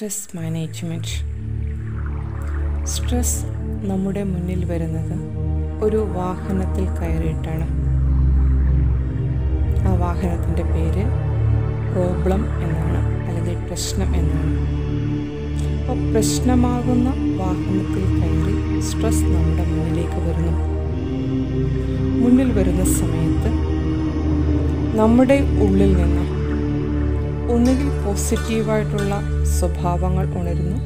Stress management stress നമ്മുടെ മുന്നിൽ വരുന്നത് ഒരു വാഹനത്തിൽ കയറിയിട്ടാണ്. ആ വാഹനത്തിന്റെ പേര് പ്രോബ്ലം എന്നാണ് അല്ലെങ്കിൽ പ്രശ്നം എന്നാണ്. അപ്പോൾ പ്രശ്നമാകുന്ന വാഹനത്തിൽ കയറി സ്ട്രെസ് നമ്മുടെ മുന്നിലേക്ക് വരുന്നു. മുന്നിൽ വരുന്ന സമയത്ത് നമ്മുടെ ഉള്ളിൽ നിന്ന് ഒന്നുകിൽ പോസിറ്റീവായിട്ടുള്ള സ്വഭാവങ്ങൾ ഉണരുന്നു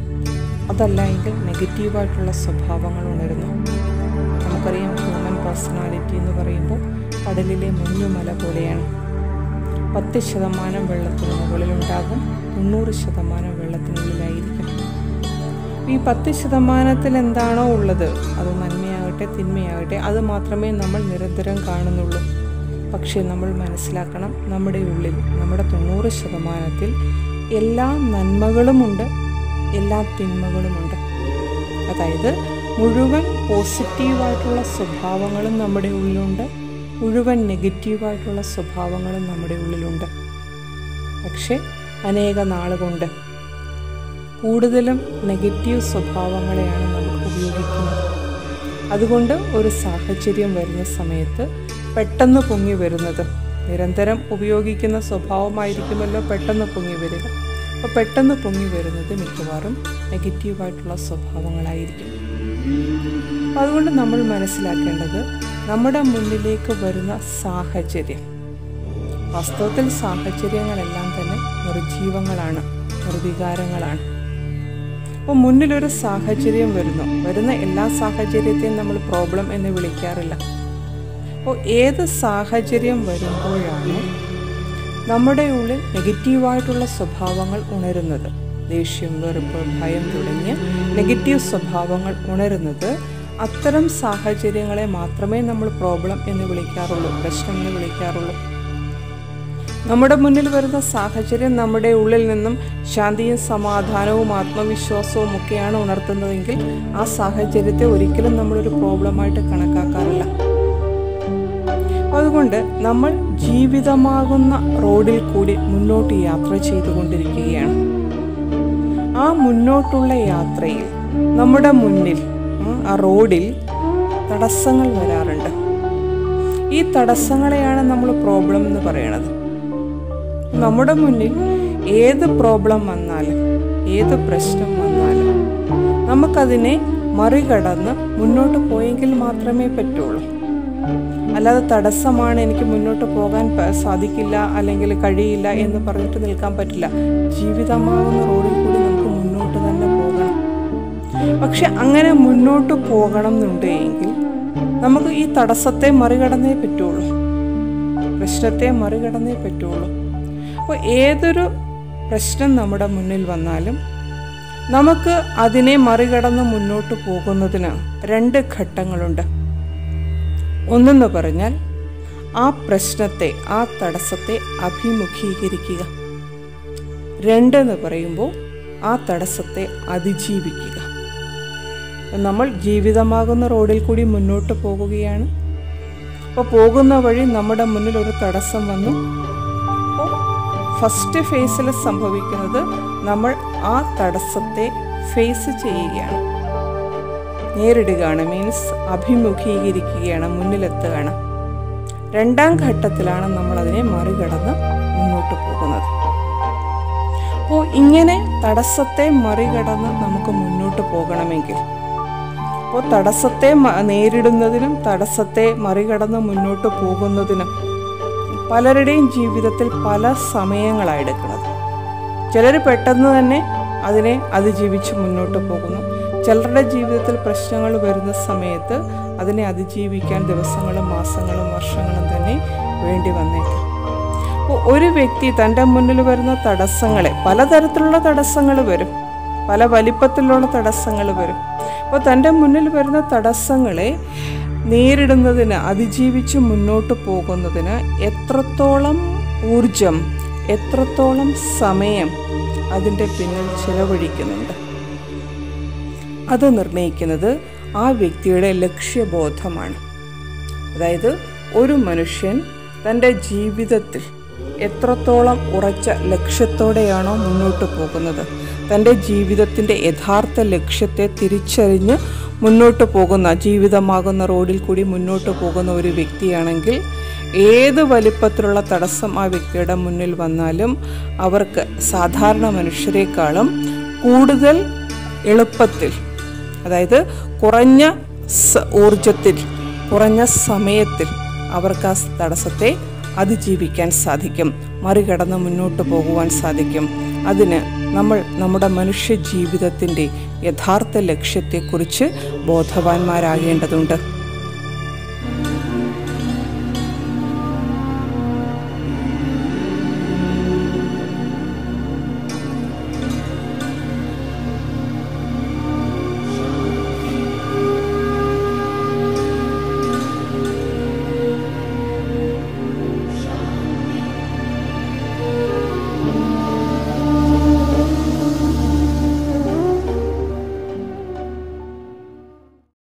അതല്ല എങ്കിൽ നെഗറ്റീവായിട്ടുള്ള സ്വഭാവങ്ങൾ ഉണരുന്നു. നമുക്കറിയാം ഹ്യൂമൻ പേഴ്സണാലിറ്റി എന്ന് പറയുമ്പോൾ കടലിലെ മഞ്ഞുമല പോലെയാണ്. പത്ത് ശതമാനം വെള്ളത്തിന് മുകളിലുണ്ടാകും തൊണ്ണൂറ് ശതമാനം വെള്ളത്തിനുള്ളിലായിരിക്കും. ഈ പത്ത് ശതമാനത്തിൽ എന്താണോ ഉള്ളത്? അത് നന്മയാകട്ടെ തിന്മയാകട്ടെ അത് മാത്രമേ നമ്മൾ നിരന്തരം കാണുന്നുള്ളൂ. പക്ഷേ നമ്മൾ മനസ്സിലാക്കണം നമ്മുടെ ഉള്ളിൽ നമ്മുടെ തൊണ്ണൂറ് ശതമാനത്തിൽ എല്ലാ നന്മകളുമുണ്ട് എല്ലാ തിന്മകളുമുണ്ട്. അതായത് മുഴുവൻ പോസിറ്റീവായിട്ടുള്ള സ്വഭാവങ്ങളും നമ്മുടെ ഉള്ളിലുണ്ട് മുഴുവൻ നെഗറ്റീവായിട്ടുള്ള സ്വഭാവങ്ങളും നമ്മുടെ ഉള്ളിലുണ്ട്. പക്ഷേ അനേക നാളുകൊണ്ട് കൂടുതലും നെഗറ്റീവ് സ്വഭാവങ്ങളെയാണ് നമുക്ക് ഉപയോഗിക്കുന്നത്. അതുകൊണ്ട് ഒരു സാഹചര്യം വരുന്ന സമയത്ത് പെട്ടെന്ന് പൊങ്ങി വരുന്നത്. നിരന്തരം ഉപയോഗിക്കുന്ന സ്വഭാവമായിരിക്കുമല്ലോ പെട്ടെന്ന് പൊങ്ങി വരിക. അപ്പോൾ പെട്ടെന്ന് പൊങ്ങി വരുന്നത് മിക്കവാറും നെഗറ്റീവായിട്ടുള്ള സ്വഭാവങ്ങളായിരിക്കും. അതുകൊണ്ട് നമ്മൾ മനസ്സിലാക്കേണ്ടത് നമ്മുടെ മുന്നിലേക്ക് വരുന്ന സാഹചര്യം. വാസ്തവത്തിൽ സാഹചര്യങ്ങളെല്ലാം തന്നെ നിർജീവങ്ങളാണ് നിർവികാരങ്ങളാണ്. അപ്പോൾ മുന്നിലൊരു സാഹചര്യം വരുന്നു. വരുന്ന എല്ലാ സാഹചര്യത്തെയും നമ്മൾ പ്രോബ്ലം എന്ന് വിളിക്കാറില്ല. അപ്പോൾ ഏത് സാഹചര്യം വരുമ്പോഴാണ് നമ്മുടെ ഉള്ളിൽ നെഗറ്റീവായിട്ടുള്ള സ്വഭാവങ്ങൾ ഉണരുന്നത്? ദേഷ്യം വെറുപ്പ് ഭയം തുടങ്ങിയ നെഗറ്റീവ് സ്വഭാവങ്ങൾ ഉണരുന്നത് അത്തരം സാഹചര്യങ്ങളെ മാത്രമേ നമ്മൾ പ്രോബ്ലം എന്ന് വിളിക്കാറുള്ളൂ പ്രശ്നം എന്ന് വിളിക്കാറുള്ളൂ. നമ്മുടെ മുന്നിൽ വരുന്ന സാഹചര്യം നമ്മുടെ ഉള്ളിൽ നിന്നും ശാന്തിയും സമാധാനവും ആത്മവിശ്വാസവും ഒക്കെയാണ് ഉണർത്തുന്നതെങ്കിൽ ആ സാഹചര്യത്തെ ഒരിക്കലും നമ്മളൊരു പ്രോബ്ലമായിട്ട് കണക്കാക്കാറില്ല. അതുകൊണ്ട് നമ്മൾ ജീവിതമാകുന്ന റോഡിൽ കൂടി മുന്നോട്ട് യാത്ര ചെയ്തുകൊണ്ടിരിക്കുകയാണ്. ആ മുന്നോട്ടുള്ള യാത്രയിൽ നമ്മുടെ മുന്നിൽ ആ റോഡിൽ തടസ്സങ്ങൾ വരാറുണ്ട്. ഈ തടസ്സങ്ങളെയാണ് നമ്മൾ പ്രോബ്ലം എന്ന് പറയണത്. നമ്മുടെ മുന്നിൽ ഏത് പ്രോബ്ലം വന്നാലും ഏത് പ്രശ്നം വന്നാലും നമുക്കതിനെ മറികടന്ന് മുന്നോട്ട് പോയെങ്കിൽ മാത്രമേ പറ്റുള്ളൂ. അല്ലാതെ തടസ്സമാണ് എനിക്ക് മുന്നോട്ട് പോകാൻ സാധിക്കില്ല അല്ലെങ്കിൽ കഴിയില്ല എന്ന് പറഞ്ഞിട്ട് നിൽക്കാൻ പറ്റില്ല. ജീവിതമാകുന്ന റോഡിൽ കൂടി നമുക്ക് മുന്നോട്ട് തന്നെ പോകണം പക്ഷെ അങ്ങനെ മുന്നോട്ട് പോകണം എന്നുണ്ടെങ്കിൽ നമുക്ക് ഈ തടസ്സത്തെ മറികടന്നേ പറ്റുള്ളൂ. പ്രശ്നത്തെ മറികടന്നേ പറ്റുള്ളൂ. അപ്പോൾ ഏതൊരു പ്രശ്നം നമ്മുടെ മുന്നിൽ വന്നാലും നമുക്ക് അതിനെ മറികടന്ന് മുന്നോട്ട് പോകുന്നതിന് രണ്ട് ഘട്ടങ്ങളുണ്ട്. ഒന്നെന്ന് പറഞ്ഞാൽ ആ പ്രശ്നത്തെ ആ തടസ്സത്തെ അഭിമുഖീകരിക്കുക. രണ്ടെന്ന് പറയുമ്പോൾ ആ തടസ്സത്തെ അതിജീവിക്കുക. നമ്മൾ ജീവിതമാകുന്ന റോഡിൽ കൂടി മുന്നോട്ട് പോകുകയാണ്. അപ്പോൾ പോകുന്ന വഴി നമ്മുടെ മുന്നിൽ ഒരു തടസ്സം വന്നു. അപ്പോൾ ഫസ്റ്റ് ഫേസിൽ സംഭവിക്കുന്നത് നമ്മൾ ആ തടസ്സത്തെ ഫേസ് ചെയ്യുകയാണ്. നേരിടുകയാണ്. മീൻസ് അഭിമുഖീകരിക്കുകയാണ് മുന്നിലെത്തുകയാണ്. രണ്ടാം ഘട്ടത്തിലാണ് നമ്മൾ അതിനെ മറികടന്ന് മുന്നോട്ട് പോകുന്നത്. അപ്പോൾ ഇങ്ങനെ തടസ്സത്തെ മറികടന്ന് നമുക്ക് മുന്നോട്ട് പോകണമെങ്കിൽ അപ്പോൾ തടസ്സത്തെ നേരിടുന്നതിനും തടസ്സത്തെ മറികടന്ന് മുന്നോട്ട് പോകുന്നതിനും പലരുടെയും ജീവിതത്തിൽ പല സമയങ്ങളാണ് എടുക്കുന്നത്. ചിലർ പെട്ടെന്ന് തന്നെ അതിനെ അതിജീവിച്ച് മുന്നോട്ട് പോകുന്നു. ചിലരുടെ ജീവിതത്തിൽ പ്രശ്നങ്ങൾ വരുന്ന സമയത്ത് അതിനെ അതിജീവിക്കാൻ ദിവസങ്ങളും മാസങ്ങളും വർഷങ്ങളും തന്നെ വേണ്ടി വന്നേക്കാം. അപ്പോൾ ഒരു വ്യക്തി തന്റെ മുന്നിൽ വരുന്ന തടസ്സങ്ങളെ പലതരത്തിലുള്ള തടസ്സങ്ങൾ വരും. പല വലിപ്പത്തിലുള്ള തടസ്സങ്ങൾ വരും. അപ്പോൾ തന്റെ മുന്നിൽ വരുന്ന തടസ്സങ്ങളെ നേരിടുന്നതിന് അതിജീവിച്ച് മുന്നോട്ട് പോകുന്നതിന് എത്രത്തോളം ഊർജം എത്രത്തോളം സമയം അതിന്റെ പിന്നിൽ ചിലവഴിക്കുന്നുണ്ട്? അത് നിർണയിക്കുന്നത് ആ വ്യക്തിയുടെ ലക്ഷ്യബോധമാണ്. അതായത് ഒരു മനുഷ്യൻ തന്റെ ജീവിതത്തിൽ എത്രത്തോളം ഉറച്ച ലക്ഷ്യത്തോടെയാണോ മുന്നോട്ട് പോകുന്നത് തന്റെ ജീവിതത്തിന്റെ യഥാർത്ഥ ലക്ഷ്യത്തെ തിരിച്ചറിഞ്ഞ് മുന്നോട്ട് പോകുന്ന ജീവിതമാകുന്ന റോഡിൽ കൂടി മുന്നോട്ട് പോകുന്ന ഒരു വ്യക്തിയാണെങ്കിൽ ഏത് വലിപ്പത്തിലുള്ള തടസ്സം ആ വ്യക്തിയുടെ മുന്നിൽ വന്നാലും അവർക്ക് സാധാരണ മനുഷ്യരെക്കാളും കൂടുതൽ എളുപ്പത്തിൽ അതായത് കുറഞ്ഞ ഊർജത്തിൽ കുറഞ്ഞ സമയത്തിൽ അവർക്ക് ആ തടസ്സത്തെ അതിജീവിക്കാൻ സാധിക്കും. മറികടന്ന് മുന്നോട്ട് പോകുവാൻ സാധിക്കും. അതിന് നമ്മൾ നമ്മുടെ മനുഷ്യ ജീവിതത്തിന്റെ യഥാർത്ഥ ലക്ഷ്യത്തെക്കുറിച്ച് ബോധവാന്മാരാകേണ്ടതുണ്ട്.